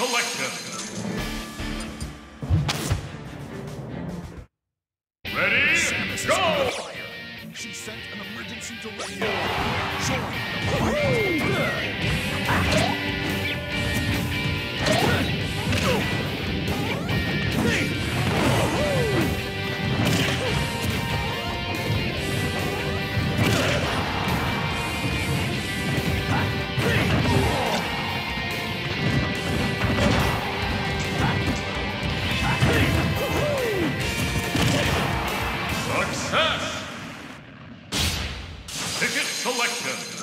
selection. Ready, Samus go! She sent an emergency to directive. Success! Ticket selection.